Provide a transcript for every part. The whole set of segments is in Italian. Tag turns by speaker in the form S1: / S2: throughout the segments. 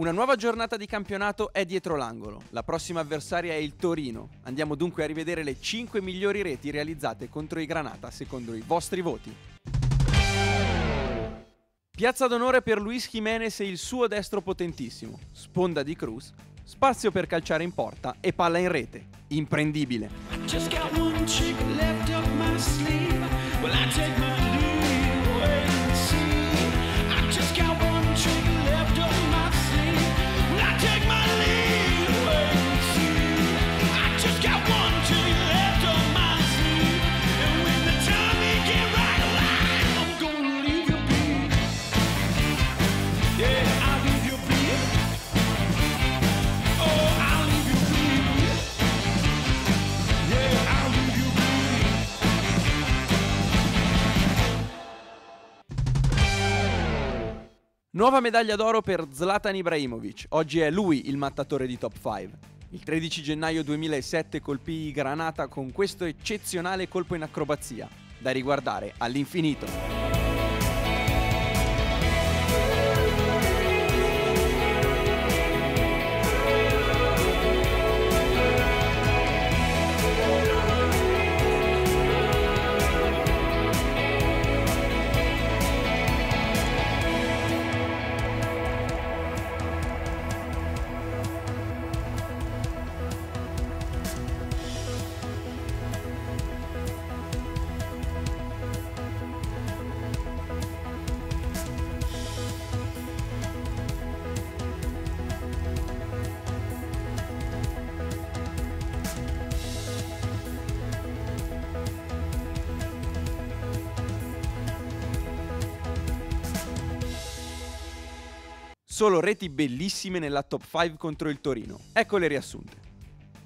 S1: Una nuova giornata di campionato è dietro l'angolo. La prossima avversaria è il Torino. Andiamo dunque a rivedere le 5 migliori reti realizzate contro i Granata secondo i vostri voti. Piazza d'onore per Luis Jimenez e il suo destro potentissimo. Sponda di Cruz. Spazio per calciare in porta e palla in rete. Imprendibile. Nuova medaglia d'oro per Zlatan Ibrahimovic. Oggi è lui il mattatore di top 5. Il 13 gennaio 2007 colpì Granata con questo eccezionale colpo in acrobazia, da riguardare all'infinito. Solo reti bellissime nella top 5 contro il Torino. Ecco le riassunte.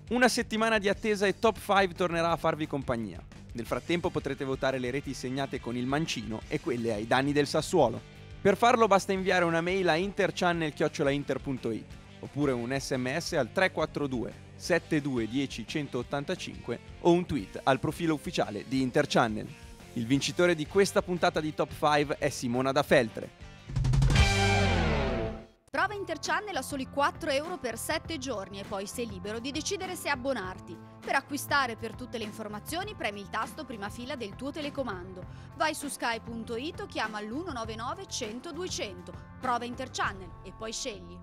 S1: Una settimana di attesa e top 5 tornerà a farvi compagnia. Nel frattempo potrete votare le reti segnate con il mancino e quelle ai danni del Sassuolo. Per farlo basta inviare una mail a interchannel.it oppure un sms al 342 7210 185 o un tweet al profilo ufficiale di Interchannel. Il vincitore di questa puntata di Top 5 è Simona da Feltre.
S2: Prova Interchannel a soli 4 euro per 7 giorni e poi sei libero di decidere se abbonarti. Per acquistare per tutte le informazioni premi il tasto prima fila del tuo telecomando. Vai su sky.it o chiama l'199 100 200. Prova Interchannel e poi scegli.